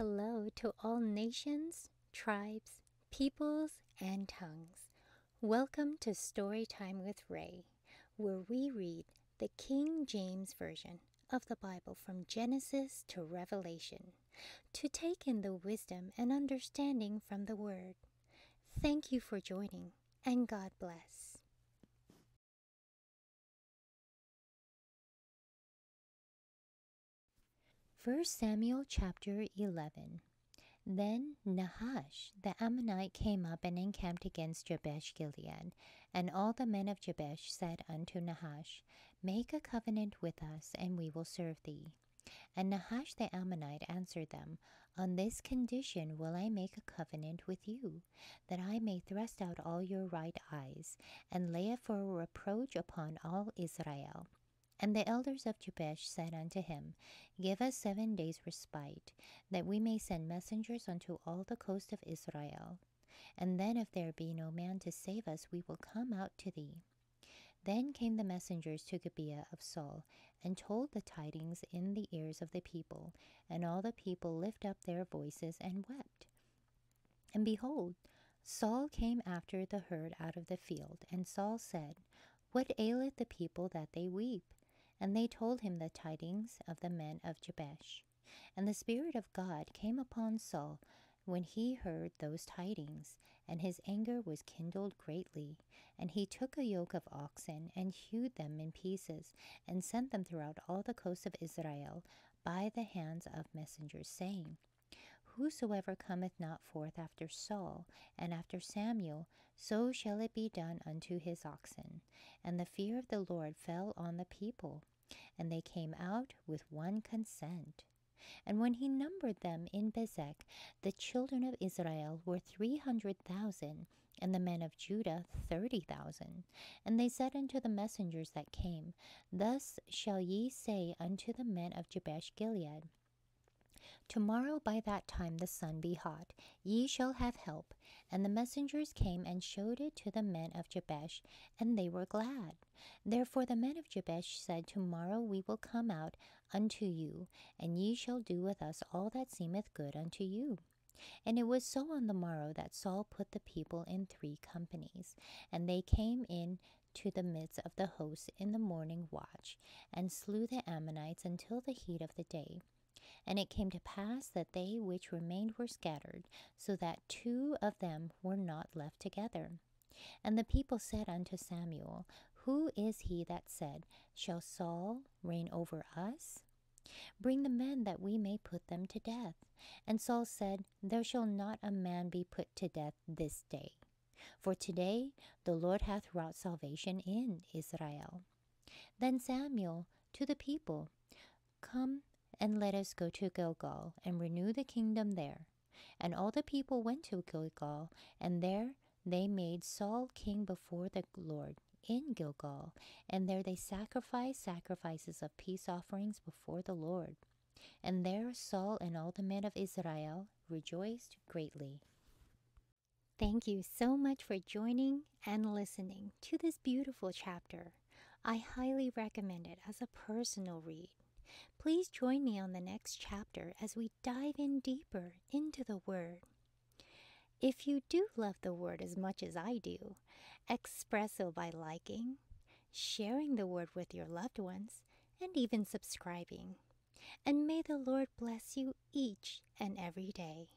hello to all nations, tribes, peoples, and tongues. Welcome to Storytime with Rae, where we read the King James Version of the Bible from Genesis to Revelation to take in the wisdom and understanding from the Word. Thank you for joining, and God bless. 1 Samuel chapter 11 Then Nahash the Ammonite came up and encamped against Jabesh Gilead. And all the men of Jabesh said unto Nahash, Make a covenant with us, and we will serve thee. And Nahash the Ammonite answered them, On this condition will I make a covenant with you, that I may thrust out all your right eyes, and lay it for a reproach upon all Israel. And the elders of Jabesh said unto him, Give us seven days' respite, that we may send messengers unto all the coast of Israel. And then, if there be no man to save us, we will come out to thee. Then came the messengers to Gibeah of Saul, and told the tidings in the ears of the people. And all the people lift up their voices and wept. And behold, Saul came after the herd out of the field, and Saul said, What aileth the people that they weep? And they told him the tidings of the men of Jabesh. And the Spirit of God came upon Saul when he heard those tidings, and his anger was kindled greatly. And he took a yoke of oxen, and hewed them in pieces, and sent them throughout all the coast of Israel by the hands of messengers, saying, Whosoever cometh not forth after Saul and after Samuel, so shall it be done unto his oxen. And the fear of the Lord fell on the people, and they came out with one consent. And when he numbered them in Bezek, the children of Israel were three hundred thousand, and the men of Judah thirty thousand. And they said unto the messengers that came, Thus shall ye say unto the men of Jabesh Gilead, Tomorrow by that time the sun be hot, ye shall have help. And the messengers came and showed it to the men of Jabesh, and they were glad. Therefore the men of Jabesh said, Tomorrow we will come out unto you, and ye shall do with us all that seemeth good unto you. And it was so on the morrow that Saul put the people in three companies, and they came in to the midst of the host in the morning watch, and slew the Ammonites until the heat of the day. And it came to pass that they which remained were scattered, so that two of them were not left together. And the people said unto Samuel, Who is he that said, Shall Saul reign over us? Bring the men that we may put them to death. And Saul said, There shall not a man be put to death this day. For today the Lord hath wrought salvation in Israel. Then Samuel to the people, Come and let us go to Gilgal and renew the kingdom there. And all the people went to Gilgal, and there they made Saul king before the Lord in Gilgal, and there they sacrificed sacrifices of peace offerings before the Lord. And there Saul and all the men of Israel rejoiced greatly. Thank you so much for joining and listening to this beautiful chapter. I highly recommend it as a personal read. Please join me on the next chapter as we dive in deeper into the Word. If you do love the Word as much as I do, express so by liking, sharing the Word with your loved ones, and even subscribing. And may the Lord bless you each and every day.